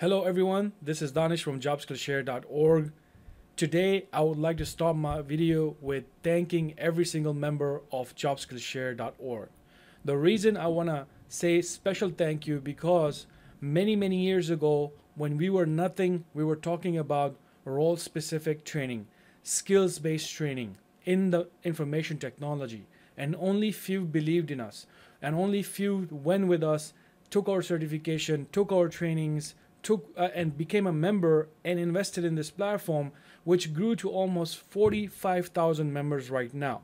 Hello everyone, this is Danish from jobskillshare.org. Today I would like to start my video with thanking every single member of jobskillshare.org. The reason I want to say special thank you because many many years ago when we were nothing, we were talking about role specific training, skills based training in the information technology and only few believed in us and only few went with us, took our certification, took our trainings, took uh, and became a member and invested in this platform which grew to almost 45,000 members right now.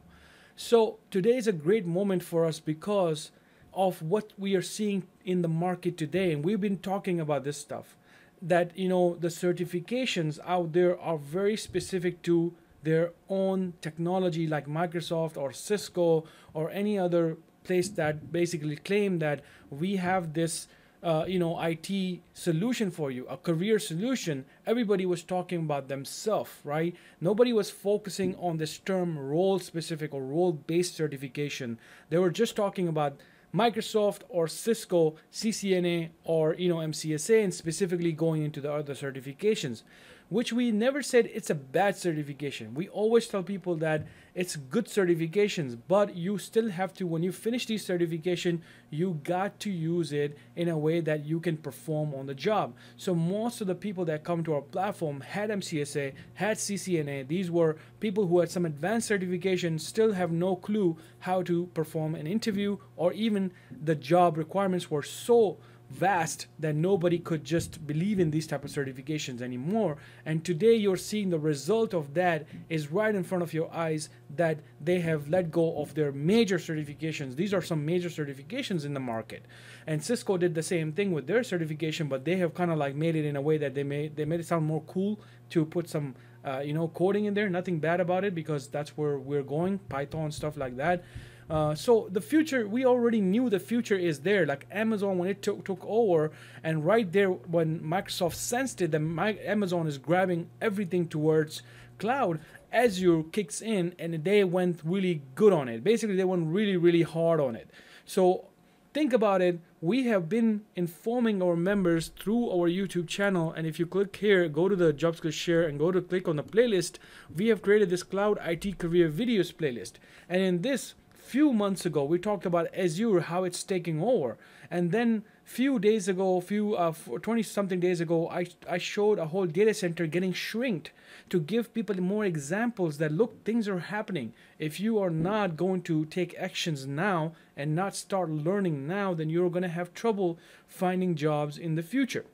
So today is a great moment for us because of what we are seeing in the market today and we've been talking about this stuff that you know the certifications out there are very specific to their own technology like Microsoft or Cisco or any other place that basically claim that we have this uh, you know IT solution for you, a career solution. Everybody was talking about themselves, right? Nobody was focusing on this term role specific or role based certification. They were just talking about Microsoft or Cisco, CCNA or you know MCSA, and specifically going into the other certifications which we never said it's a bad certification. We always tell people that it's good certifications, but you still have to, when you finish these certification, you got to use it in a way that you can perform on the job. So most of the people that come to our platform had MCSA, had CCNA. These were people who had some advanced certification, still have no clue how to perform an interview or even the job requirements were so vast that nobody could just believe in these type of certifications anymore. And today you're seeing the result of that is right in front of your eyes that they have let go of their major certifications. These are some major certifications in the market. And cisco did the same thing with their certification but they have kind of like made it in a way that they made they made it sound more cool to put some uh, you know coding in there. Nothing bad about it because that's where we're going python stuff like that uh, so the future, we already knew the future is there. Like Amazon, when it took, took over, and right there when Microsoft sensed it, that my, Amazon is grabbing everything towards cloud. Azure kicks in, and they went really good on it. Basically, they went really, really hard on it. So think about it. We have been informing our members through our YouTube channel. And if you click here, go to the Job Skills Share and go to click on the playlist, we have created this Cloud IT Career Videos playlist. And in this, few months ago we talked about Azure how it's taking over. And then few days ago few uh, 20 something days ago I, I showed a whole data center getting shrinked to give people more examples that look things are happening. If you are not going to take actions now and not start learning now then you're going to have trouble finding jobs in the future.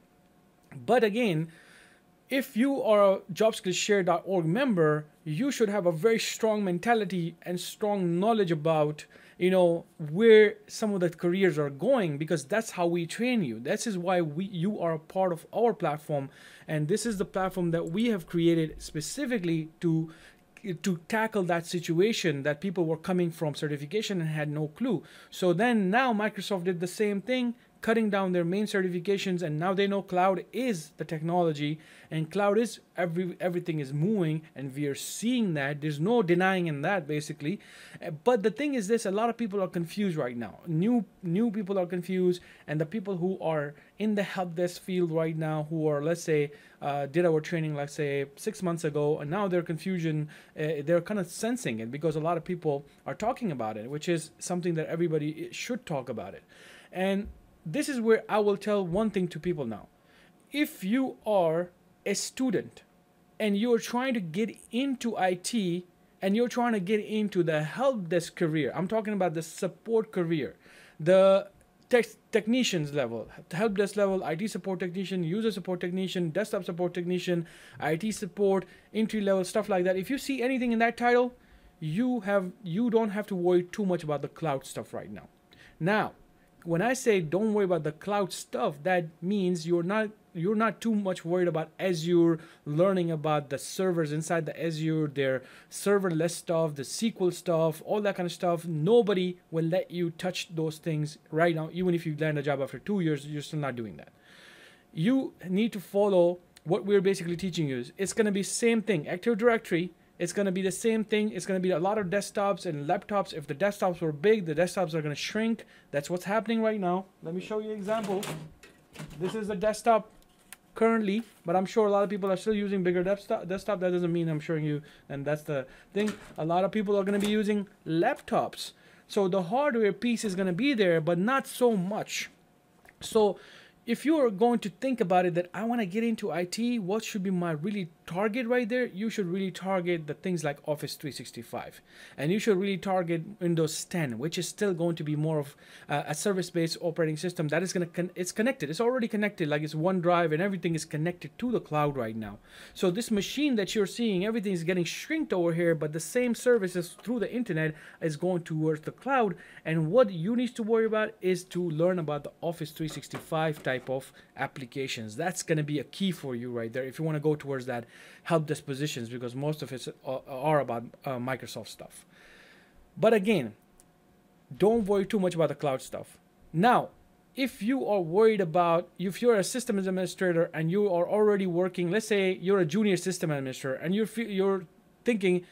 But again if you are a jobskillshare.org member, you should have a very strong mentality and strong knowledge about, you know, where some of the careers are going because that's how we train you. This is why we you are a part of our platform and this is the platform that we have created specifically to to tackle that situation that people were coming from certification and had no clue. So then now Microsoft did the same thing cutting down their main certifications and now they know cloud is the technology and cloud is every everything is moving and we are seeing that. There's no denying in that basically. Eh, but the thing is this a lot of people are confused right now. New new people are confused and the people who are in the help desk field right now who are let's say uh, did our training let's say six months ago and now their confusion uh, they're kind of sensing it because a lot of people are talking about it which is something that everybody should talk about it. And this is where I will tell one thing to people now. If you are a student and you're trying to get into IT and you're trying to get into the help desk career, I'm talking about the support career, the tech technicians level, help desk level, IT support technician, user support technician, desktop support technician, IT support, entry level, stuff like that. If you see anything in that title, you have you don't have to worry too much about the cloud stuff right now. Now, when I say don't worry about the cloud stuff, that means you're not you're not too much worried about Azure learning about the servers inside the Azure, their serverless stuff, the SQL stuff, all that kind of stuff. Nobody will let you touch those things right now. Even if you land a job after two years, you're still not doing that. You need to follow what we're basically teaching you. It's going to be same thing. Active Directory it's going to be the same thing. It's going to be a lot of desktops and laptops. If the desktops were big, the desktops are going to shrink. That's what's happening right now. Let me show you an example. This is a desktop currently, but I'm sure a lot of people are still using bigger desktop. Desktop that doesn't mean I'm showing you, and that's the thing. A lot of people are going to be using laptops, so the hardware piece is going to be there, but not so much. So if you are going to think about it that I want to get into IT, what should be my really target right there? You should really target the things like Office 365. And you should really target Windows 10, which is still going to be more of uh, a service-based operating system that is going to con- it's connected. It's already connected like it's OneDrive and everything is connected to the cloud right now. So this machine that you're seeing, everything is getting shrinked over here, but the same services through the internet is going towards the cloud. And what you need to worry about is to learn about the Office 365 type of applications. That's going to be a key for you right there if you want to go towards that help desk positions because most of it are about uh, Microsoft stuff. But again, don't worry too much about the cloud stuff. Now, if you are worried about if you're a systems administrator and you are already working, let's say you're a junior system administrator and you're you're thinking,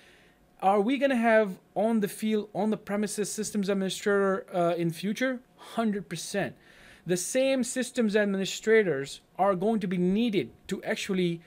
are we gonna have on the field, on the premises systems administrator uh, in future? Hundred percent the same systems administrators are going to be needed to actually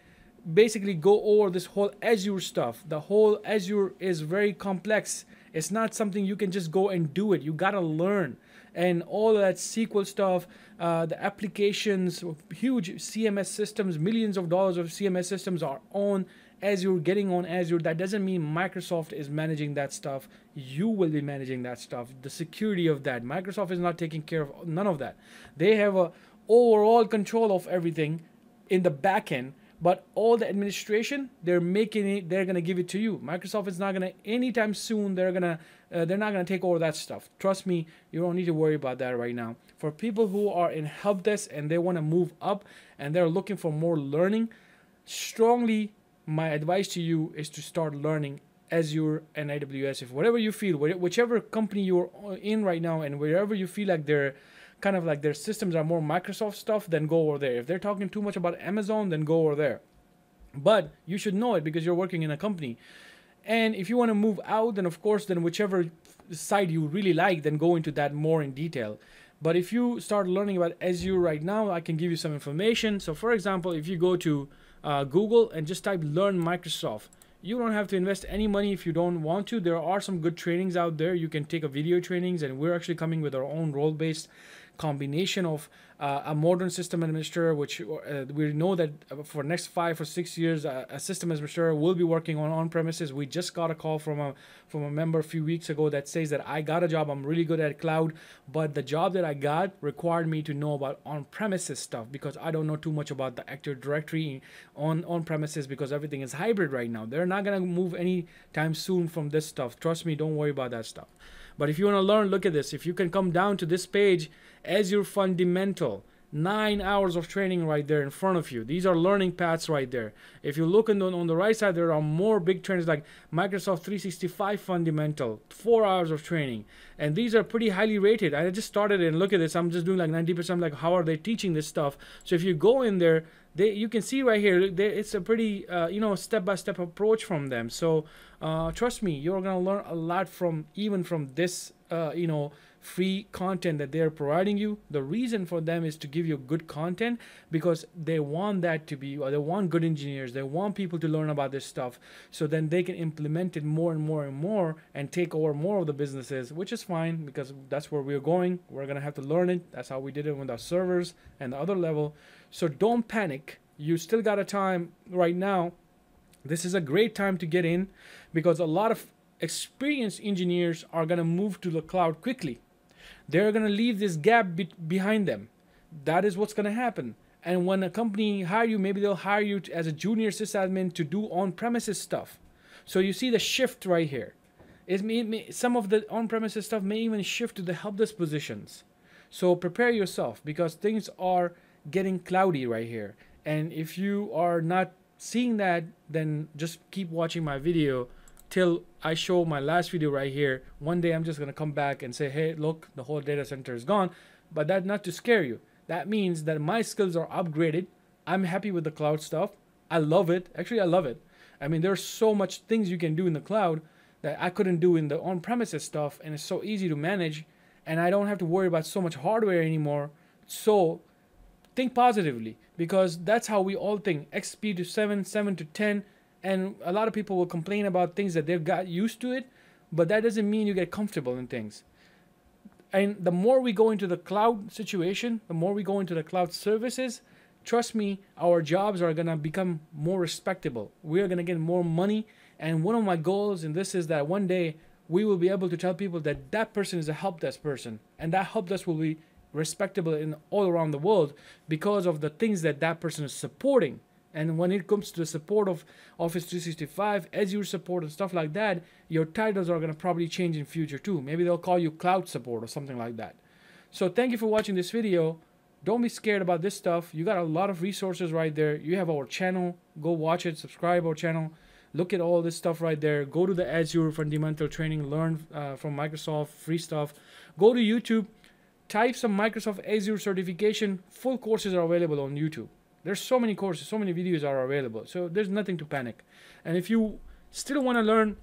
basically go over this whole Azure stuff. The whole Azure is very complex. It's not something you can just go and do it. You gotta learn. And all that SQL stuff, uh, the applications, huge CMS systems, millions of dollars of CMS systems are on Azure, getting on Azure. That doesn't mean Microsoft is managing that stuff. You will be managing that stuff. The security of that. Microsoft is not taking care of none of that. They have a overall control of everything in the back end but all the administration they're making it they're going to give it to you. Microsoft is not going to anytime soon they're going to uh, they're not going to take over that stuff. Trust me you don't need to worry about that right now. For people who are in help desk and they want to move up and they're looking for more learning strongly my advice to you is to start learning Azure and AWS. If whatever you feel, whichever company you're in right now, and wherever you feel like they're kind of like their systems are more Microsoft stuff, then go over there. If they're talking too much about Amazon, then go over there. But you should know it because you're working in a company. And if you want to move out, then of course, then whichever side you really like, then go into that more in detail. But if you start learning about Azure right now, I can give you some information. So, for example, if you go to uh, Google and just type learn Microsoft, you don't have to invest any money if you don't want to. There are some good trainings out there. You can take a video trainings, and we're actually coming with our own role based combination of uh, a modern system administrator, which uh, we know that for next five or six years, uh, a system administrator will be working on on-premises. We just got a call from a from a member a few weeks ago that says that I got a job. I'm really good at cloud, but the job that I got required me to know about on-premises stuff because I don't know too much about the Active Directory on on-premises because everything is hybrid right now. They're not gonna move anytime soon from this stuff. Trust me, don't worry about that stuff. But if you want to learn, look at this. If you can come down to this page Azure fundamental, nine hours of training right there in front of you. These are learning paths right there. If you look on the, on the right side, there are more big trainings like Microsoft 365 Fundamental, four hours of training. And these are pretty highly rated. I just started and look at this. I'm just doing like 90%. like, how are they teaching this stuff? So if you go in there, they you can see right here they, it's a pretty uh, you know step-by-step approach from them so uh, trust me you're gonna learn a lot from even from this uh, you know free content that they're providing you. The reason for them is to give you good content because they want that to be or they want good engineers. They want people to learn about this stuff. So then they can implement it more and more and more and take over more of the businesses which is fine because that's where we're going. We're going to have to learn it. That's how we did it with our servers and the other level. So don't panic. You still got a time right now. This is a great time to get in because a lot of experienced engineers are going to move to the cloud quickly they're going to leave this gap be- behind them. That is what's going to happen. And when a company hire you, maybe they'll hire you as a junior sysadmin to do on-premises stuff. So you see the shift right here. It may, may, some of the on-premises stuff may even shift to the help desk positions. So prepare yourself because things are getting cloudy right here. And if you are not seeing that, then just keep watching my video till I show my last video right here. One day I'm just gonna come back and say, hey, look, the whole data center is gone. But that not to scare you. That means that my skills are upgraded. I'm happy with the cloud stuff. I love it. Actually, I love it. I mean, there's so much things you can do in the cloud that I couldn't do in the on-premises stuff, and it's so easy to manage, and I don't have to worry about so much hardware anymore. So think positively because that's how we all think xp to 7 7 to 10 and a lot of people will complain about things that they've got used to it but that doesn't mean you get comfortable in things. And the more we go into the cloud situation the more we go into the cloud services trust me our jobs are going to become more respectable. We are going to get more money and one of my goals in this is that one day we will be able to tell people that that person is a help desk person and that help desk will be respectable in all around the world because of the things that that person is supporting and when it comes to the support of Office 365, Azure support and stuff like that, your titles are going to probably change in future too. Maybe they'll call you cloud support or something like that. So thank you for watching this video. Don't be scared about this stuff. You got a lot of resources right there. You have our channel. Go watch it. Subscribe our channel. Look at all this stuff right there. Go to the Azure fundamental training. Learn uh, from Microsoft free stuff. Go to YouTube. Type some Microsoft Azure certification. Full courses are available on YouTube. There's so many courses, so many videos are available. So there's nothing to panic. And if you still want to learn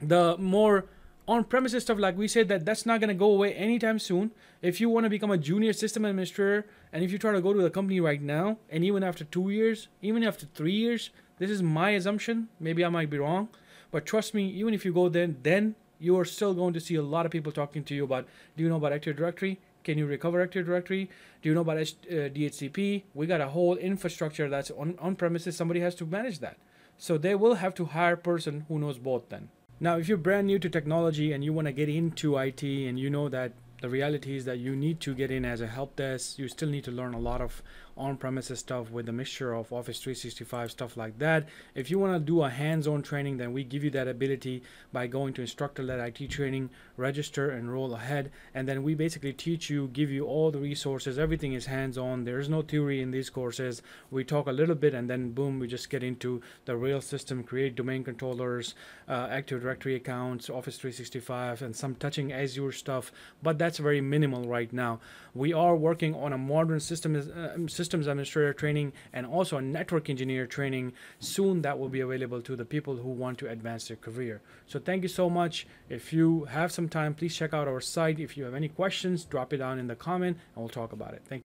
the more on-premises stuff, like we said, that that's not going to go away anytime soon. If you want to become a junior system administrator, and if you try to go to the company right now, and even after two years, even after three years, this is my assumption. Maybe I might be wrong, but trust me, even if you go then, then you are still going to see a lot of people talking to you about, do you know about Active Directory? Can you recover Active Directory? Do you know about H uh, DHCP? We got a whole infrastructure that's on, on premises. Somebody has to manage that. So they will have to hire a person who knows both then. Now, if you're brand new to technology and you want to get into IT and you know that the reality is that you need to get in as a help desk, you still need to learn a lot of on-premises stuff with a mixture of Office 365 stuff like that. If you want to do a hands-on training, then we give you that ability by going to instructor-led IT training, register, enroll ahead, and then we basically teach you, give you all the resources. Everything is hands-on. There is no theory in these courses. We talk a little bit, and then boom, we just get into the real system, create domain controllers, uh, Active Directory accounts, Office 365, and some touching Azure stuff. But that's very minimal right now. We are working on a modern system. Uh, system systems administrator training and also a network engineer training soon that will be available to the people who want to advance their career. So thank you so much. If you have some time, please check out our site. If you have any questions, drop it down in the comment and we'll talk about it. Thank you.